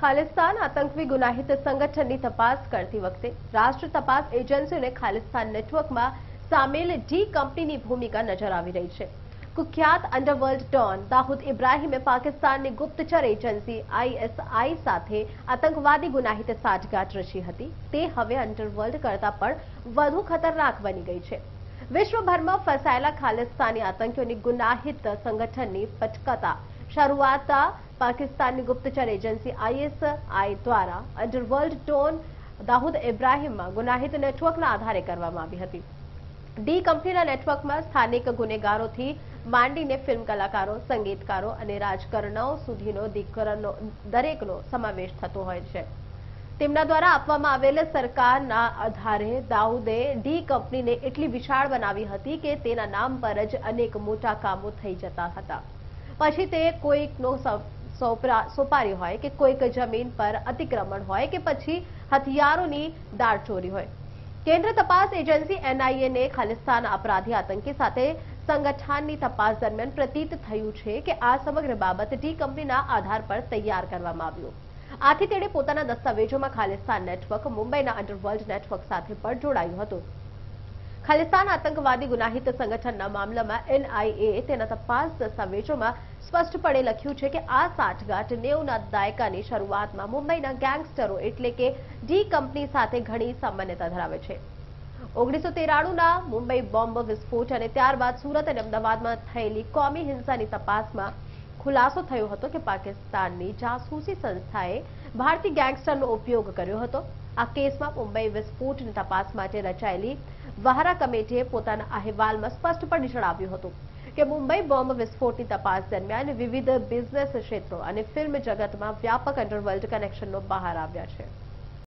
ખાલિસ્તાન આતંકવી ગુનાહિત સંગઠનની તપાસ કરતી વખતે રાષ્ટ્રીય તપાસ એજન્સીઓને ખાલિસ્તાન નેટવર્કમાં સામેલ ડી કંપનીની ભૂમિકા નજર આવી રહી છે. કુખ્યાત અંડરવર્લ્ડ ડોન દાઉદ ઇબ્રાહીમે પાકિસ્તાનની ગુપ્તચર એજન્સી આઈએસઆઈ સાથે આતંકવાદી ગુનાહિત સાઠગાંઠ રચી હતી. તે હવે અંડરવર્લ્ડ કરતા પણ વધુ ખતરનાક બની ગઈ છે. વિશ્વભરમાં ફસાયેલા ખાલિસ્તાની આતંકીઓની ગુનાહિત સંગઠનની પટકતા શરૂઆત પાકિસ્તાનની ગુપ્તચર એજન્સી આઈએસઆઈ દ્વારા અંડરવર્લ્ડ ડોન દાઉદ ઇબ્રાહીમમાં ગુનાહિત નેટવર્કના આધારે કરવામાં આવી હતી. ડી કંપનીના નેટવર્કમાં સ્થાનિક ગુનેગારોથી માંડીને ફિલ્મ કલાકારો, સંગીતકારો અને રાજકારણો સુધીનો દીકરાનો દરેકનો સમાવેશ થતો હોય છે. તેમના દ્વારા આપવામાં આવેલ સરકારના આધારે દાઉદે ડી કંપનીને એટલી વિશાળ બનાવી હતી કે તેના નામ પર જ અનેક મોટા કામો થઈ જતા હતા. પછી તે કોઈકનો સોપારી હોય કે કોઈક જમીન પર અતિક્રમણ હોય કે પછી હથિયારોની દાળચોરી હોય. કેન્દ્ર તપાસ એજન્સી એનઆઈએને ખાલિસ્તાન અપરાધી આતંકી સાથે સંગઠનની તપાસ દરમિયાન પ્રતીત થયું છે કે આ સમગ્ર બાબત ડી કંપનીના આધાર પર તૈયાર કરવામાં આવ્યું. આથી તેણે પોતાના દસ્તાવેજોમાં ખાલિસ્તાન નેટવર્ક, મુંબઈના અંડરવર્લ્ડ નેટવર્ક સાથે પણ જોડાયું હતું. ખાલિસ્તાન આતંકવાદી ગુનાહિત સંગઠનના મામલામાં એનઆઈએ તેના તપાસ દસ્તાવેજોમાં સ્પષ્ટપણે લખ્યું છે કે આ સાઠગાંઠ નેવના દાયકાની શરૂઆતમાં મુંબઈના ગેંગસ્ટરો એટલે કે ડી કંપની સાથે ઘણી સામાન્યતા ધરાવે છે. ઓગણીસો તેરાણુંના મુંબઈ બોમ્બ વિસ્ફોટ અને ત્યારબાદ સુરત અને અમદાવાદમાં થયેલી કોમી હિંસાની તપાસમાં ખુલાસો થયો હતો કે પાકિસ્તાનની જાસૂસી સંસ્થાએ ભારતીય ગેંગસ્ટરનો ઉપયોગ કર્યો હતો. આ કેસમાં મુંબઈ વિસ્ફોટની તપાસ માટે રચાયેલી વહારા કમિટીએ પોતાના અહેવાલમાં સ્પષ્ટપણે જણાવ્યું હતું કે મુંબઈ બોમ્બ વિસ્ફોટની તપાસ દરમિયાન વિવિધ બિઝનેસ ક્ષેત્રો અને ફિલ્મ જગતમાં વ્યાપક અંડરવર્લ્ડ કનેક્શનો બહાર આવ્યા છે.